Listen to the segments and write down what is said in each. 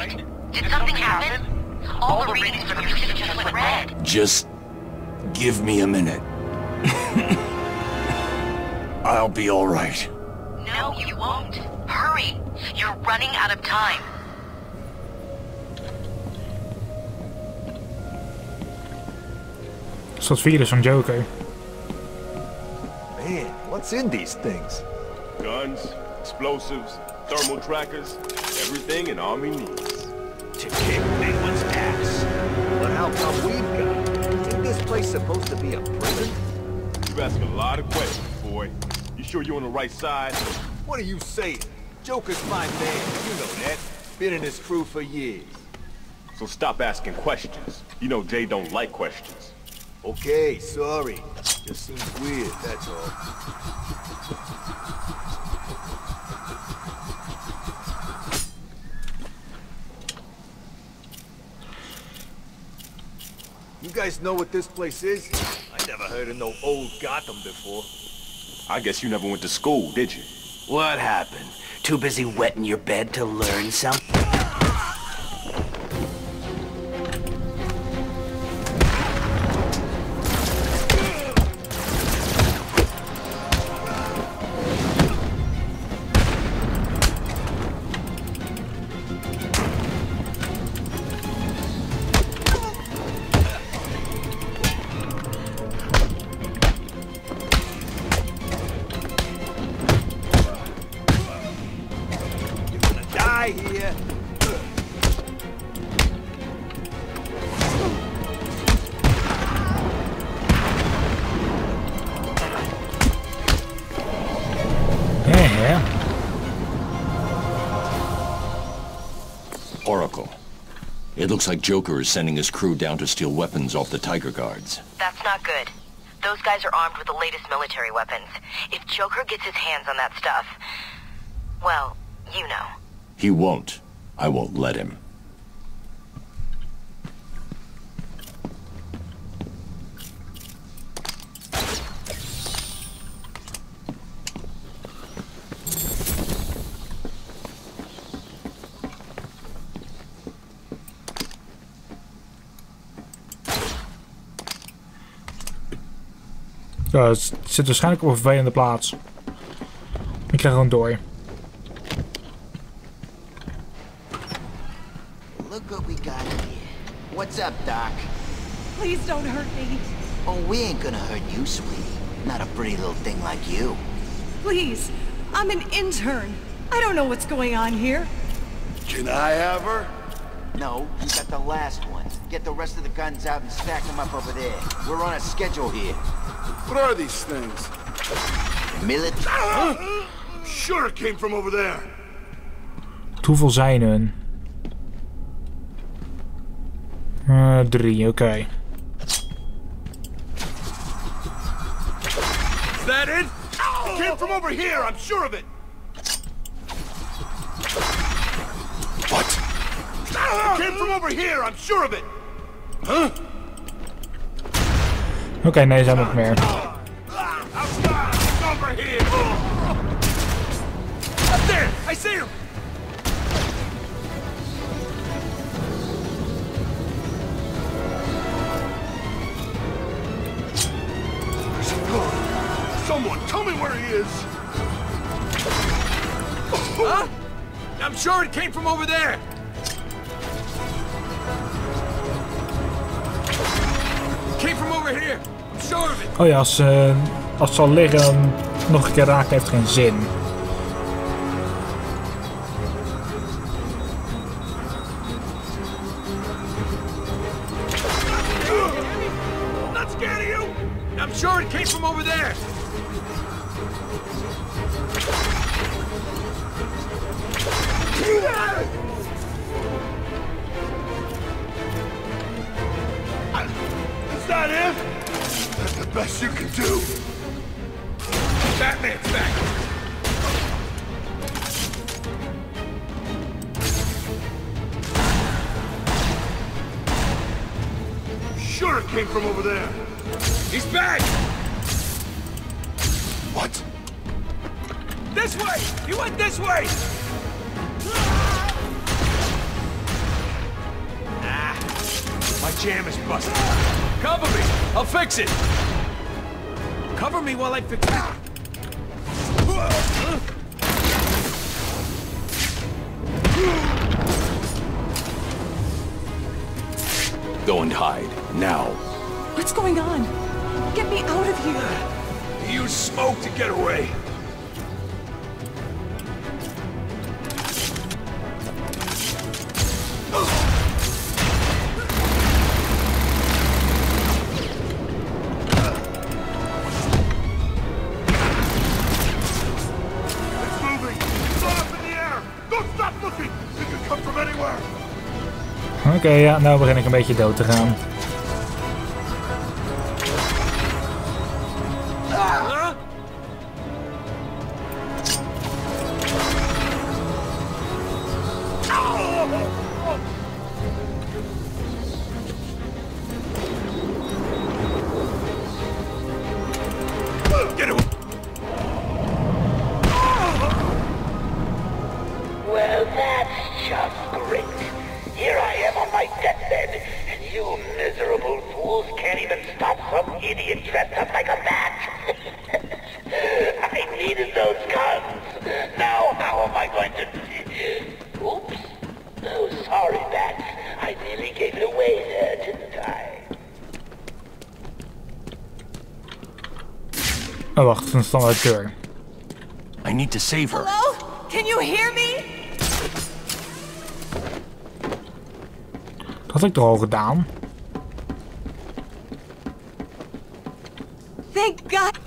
right? Did something happen? All the readings from your system just went red. Just give me a minute. I'll be all right. No, you won't. Hurry. You're running out of time. Is dat virus van Joker? Man, what's in these things? Guns, explosives, thermal trackers, everything an army needs. To kick Penguin's ass. But how come we've got? Isn't this place supposed to be a prison? You ask a lot of questions, boy. You sure you're on the right side? What are you saying? Joker's my man, you know that. Been in his crew for years. So stop asking questions. You know Jay don't like questions. Okay, sorry. Just seems weird, that's all. You guys know what this place is? I never heard of no old Gotham before. I guess you never went to school, did you? What happened? Too busy wetting your bed to learn something? It looks like Joker is sending his crew down to steal weapons off the TYGER Guards. That's not good. Those guys are armed with the latest military weapons. If Joker gets his hands on that stuff, well, you know. He won't. I won't let him. Ja, het zit waarschijnlijk op een vervelende plaats. Ik krijg er gewoon door. Look what we got here. What's up, Doc? Please don't hurt me. Oh, we ain't gonna hurt you, sweetie. Not a pretty little thing like you. Please. I'm an intern. I don't know what's going on here. Can I have her? No, you got the last one. Get the rest of the guns out and stack them up over there. We're on a schedule here. What are these things? Military. I'm sure it came from over there. Hoeveel zijn er? Eh, drie, oké. Is that it? It came from over here, I'm sure of it. What? It came from over here, I'm sure of it. Huh? Oké, nee, zijn nog meer. Outside! Here! Up there! I see him! Where's? Someone, tell me where he is! Huh? I'm sure it came from over there. Oh ja, als, eh, als het zal liggen, dan nog een keer raken heeft geen zin. That it? That's the best you can do. Batman's back. Sure it came from over there. He's back. What? This way. He went this way. Ah, My jam is busted. Cover me! I'll fix it! Cover me while I fix it. Go and hide, now. What's going on? Get me out of here! Use smoke to get away. Oké, ja, nou begin ik een beetje dood te gaan. Deathbed, and you miserable fools can't even stop some idiot dressed up like a bat. I needed those guns. Now how am I going to... Oops. Oh, sorry, bats. I nearly gave it away there, didn't I? Oh, wacht, een standaard deur. I need to save her. Hello? Can you hear me? Dat had ik toch al gedaan? Thank God.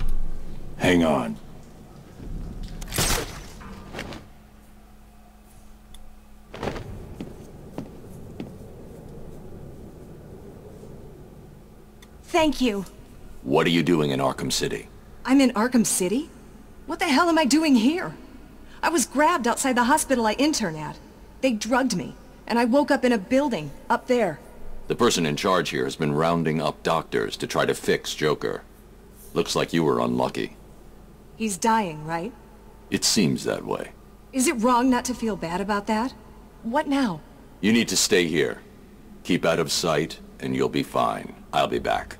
Hang on. Thank you. What are you doing in Arkham City? I'm in Arkham City? What the hell am I doing here? I was grabbed outside the hospital I intern at. They drugged me, and I woke up in a building, up there. The person in charge here has been rounding up doctors to try to fix Joker. Looks like you were unlucky. He's dying, right? It seems that way. Is it wrong not to feel bad about that? What now? You need to stay here. Keep out of sight, and you'll be fine. I'll be back.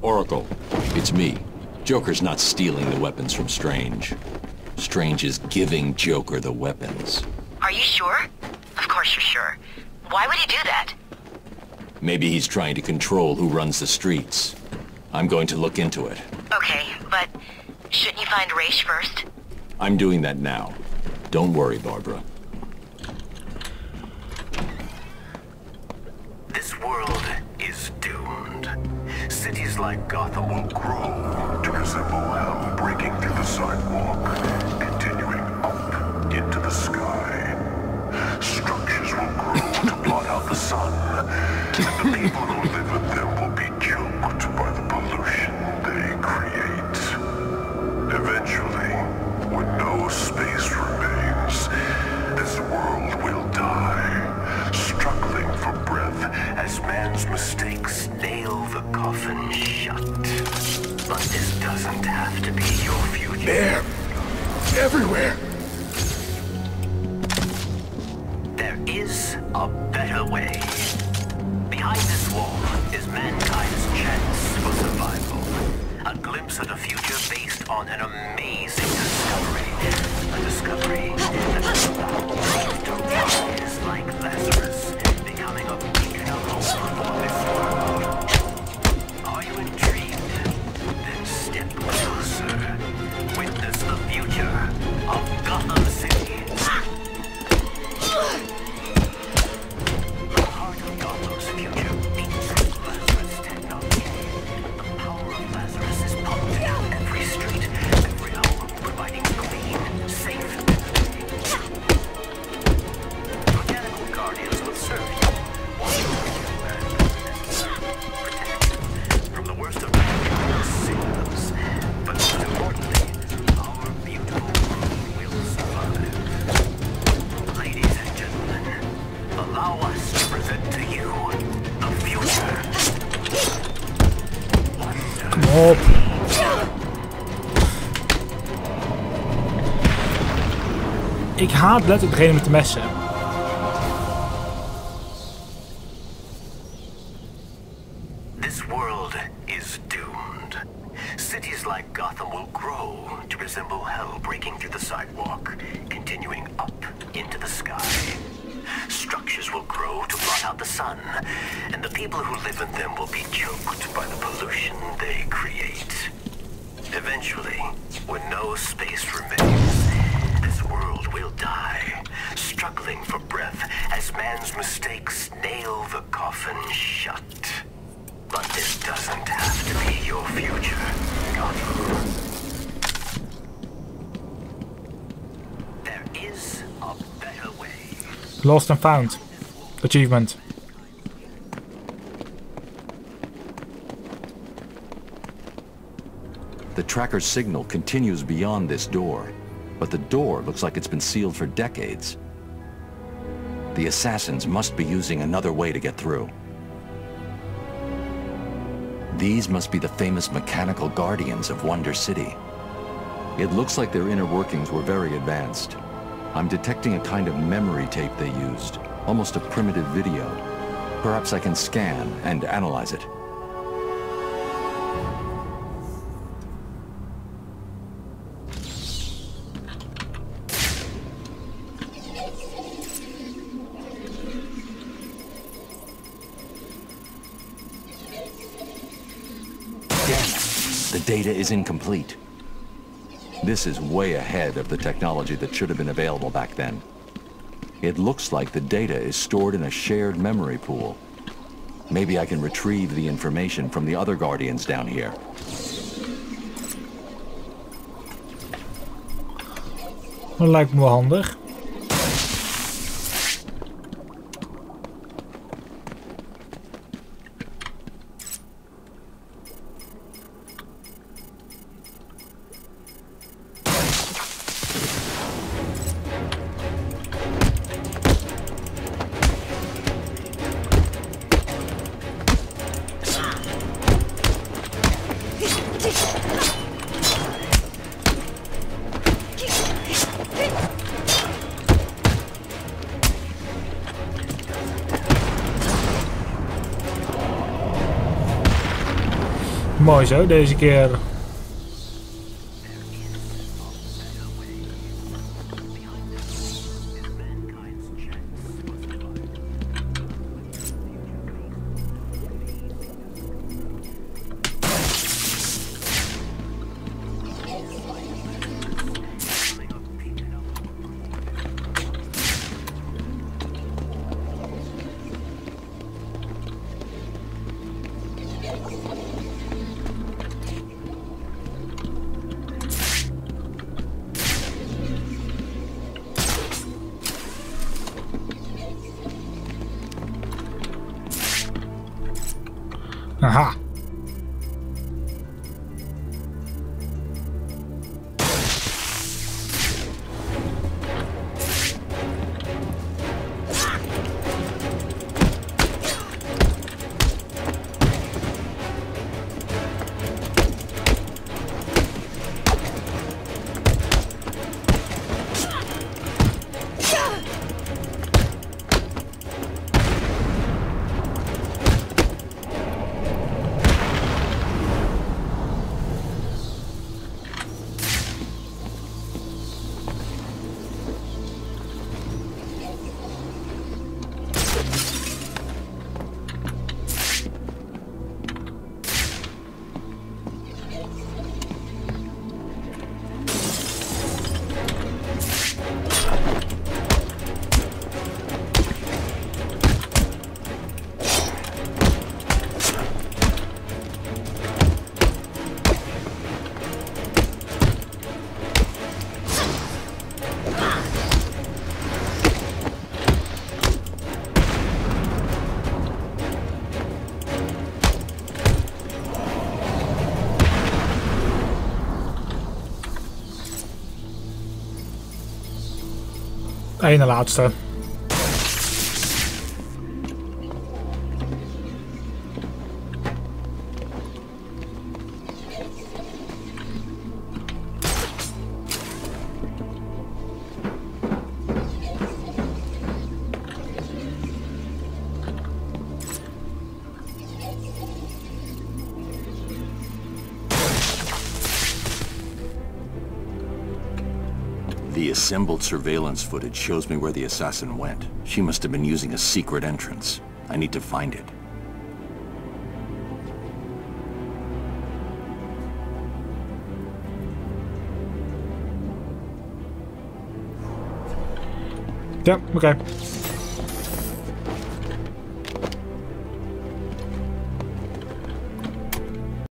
Oracle, it's me. Joker's not stealing the weapons from Strange. Strange is giving Joker the weapons. Are you sure? Of course you're sure. Why would he do that? Maybe he's trying to control who runs the streets. I'm going to look into it. Okay, but shouldn't you find Ra's first? I'm doing that now. Don't worry, Barbara. This world is doomed. Cities like Gotham will grow to resemble hell breaking through the sidewalk, continuing up into the sky. Structures will grow to blot out the sun, and the people is a better way. Behind this wall is mankind's chance for survival. A glimpse of the future based on an amazing discovery. A discovery that to like Lazarus, Ik haat letterlijk degene met de messen. This world is doomed. Cities like Gotham will grow to resemble hell breaking through the sidewalk, continuing up into the sky out the sun, and the people who live in them will be choked by the pollution they create. Eventually, when no space remains, this world will die, struggling for breath as man's mistakes nail the coffin shut. But this doesn't have to be your future. There is a better way. Lost and found. Achievement. The tracker's signal continues beyond this door, but the door looks like it's been sealed for decades. The assassins must be using another way to get through. These must be the famous mechanical guardians of Wonder City. It looks like their inner workings were very advanced. I'm detecting a kind of memory tape they used, almost a primitive video. Perhaps I can scan and analyze it. The data is incomplete. This is way ahead of the technology that should have been available back then. It looks like the data is stored in a shared memory pool. Maybe I can retrieve the information from the other Guardians down here. Dat lijkt me wel handig. Zo deze keer Aha. Ene laatste. The assembled surveillance footage shows me where the assassin went. She must have been using a secret entrance. I need to find it. Yep, okay.